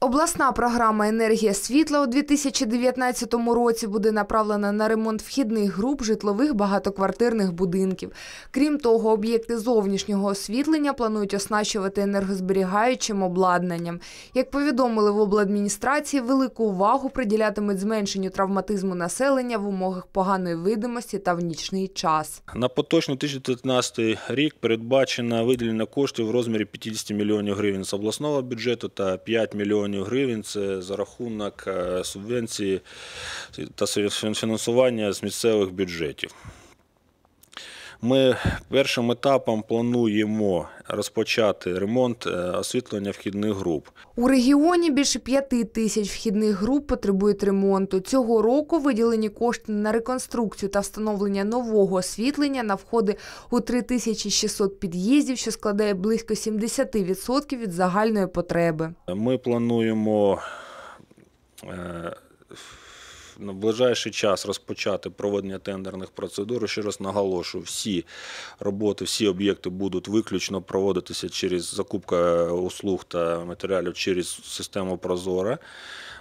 Обласна програма Енергія світла у 2019 році буде направлена на ремонт вхідних груп житлових багатоквартирних будинків. Крім того, об'єкти зовнішнього освітлення планують оснащувати енергозберігаючим обладнанням. Як повідомили в обладміністрації, велику увагу приділятимуть зменшенню травматизму населення в умовах поганої видимості та в нічний час. На поточний 2019 рік передбачено виділення коштів в розмірі 50 мільйонів гривень з обласного бюджету та 5 мільйонів гривень це за рахунок е, субвенції та фінансування з місцевих бюджетів. Ми першим етапом плануємо розпочати ремонт е, освітлення вхідних груп. У регіоні більше п'яти тисяч вхідних груп потребують ремонту. Цього року виділені кошти на реконструкцію та встановлення нового освітлення на входи у 3600 під'їздів, що складає близько 70% від загальної потреби. Ми плануємо е, на ближайший час розпочати проведення тендерних процедур. Ще раз наголошую, всі роботи, всі об'єкти будуть виключно проводитися через закупку услуг та матеріалів через систему Прозора.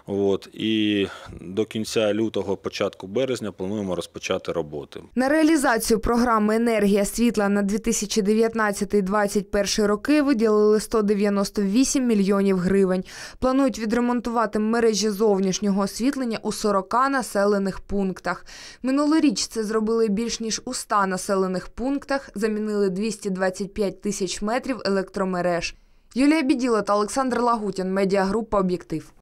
От, і до кінця лютого, початку березня плануємо розпочати роботи. На реалізацію програми Енергія світла на 2019-2021 роки виділили 198 мільйонів гривень. Планують відремонтувати мережі зовнішнього освітлення у 40 населених пунктах. Минулоріч це зробили більш ніж у 100 населених пунктах, замінили 225 тисяч метрів електромереж. Юлія Біділа та Олександр Лагутін, медіагрупа Об'єктив.